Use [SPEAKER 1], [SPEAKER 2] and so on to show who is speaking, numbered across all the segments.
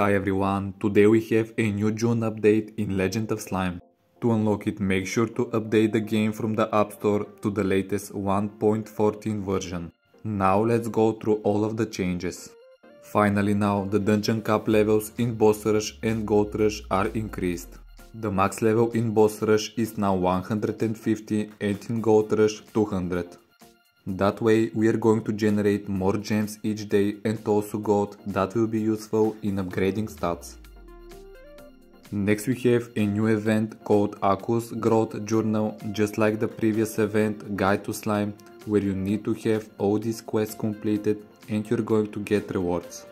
[SPEAKER 1] Hi everyone, today we have a new June update in Legend of Slime. To unlock it make sure to update the game from the App Store to the latest 1.14 version. Now let's go through all of the changes. Finally now the dungeon cap levels in Boss Rush and Gold Rush are increased. The max level in Boss Rush is now 150 and in Gold Rush 200. That way we are going to generate more gems each day and also gold that will be useful in upgrading stats. Next we have a new event called Aquos Growth Journal just like the previous event Guide to Slime where you need to have all these quests completed and you're going to get rewards.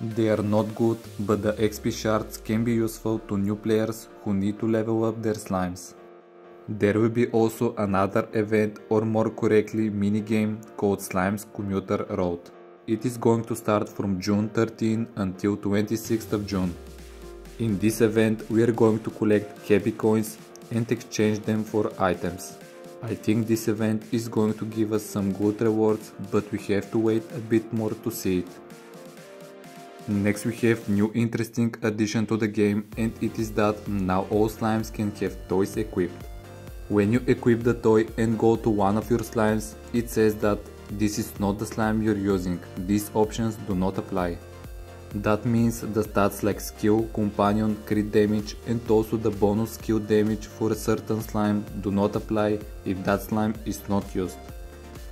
[SPEAKER 1] They are not good but the XP shards can be useful to new players who need to level up their slimes. There will be also another event or more correctly minigame called Slimes Commuter Road. It is going to start from June 13 until 26th of June. In this event we are going to collect happy coins and exchange them for items. I think this event is going to give us some good rewards but we have to wait a bit more to see it. Next we have new interesting addition to the game and it is that now all slimes can have toys equipped. When you equip the toy and go to one of your slimes, it says that this is not the slime you're using, these options do not apply. That means the stats like skill, companion, crit damage and also the bonus skill damage for a certain slime do not apply if that slime is not used.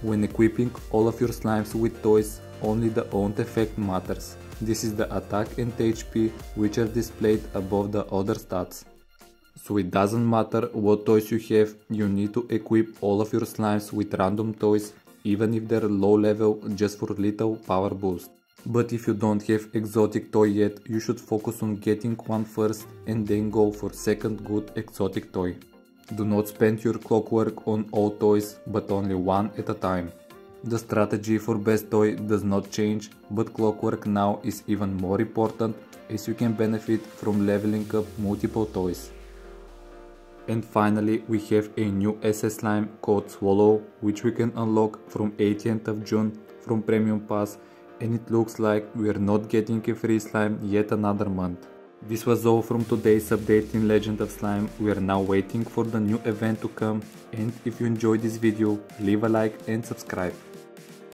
[SPEAKER 1] When equipping all of your slimes with toys, only the owned effect matters. This is the attack and HP which are displayed above the other stats. So it doesn't matter what toys you have, you need to equip all of your slimes with random toys even if they're low level just for little power boost. But if you don't have exotic toy yet, you should focus on getting one first and then go for second good exotic toy. Do not spend your clockwork on all toys, but only one at a time. The strategy for best toy does not change, but clockwork now is even more important as you can benefit from leveling up multiple toys. And finally we have a new SS slime called Swallow which we can unlock from 18th of June from Premium Pass and it looks like we are not getting a free slime yet another month. This was all from today's update in Legend of Slime, we are now waiting for the new event to come and if you enjoyed this video leave a like and subscribe.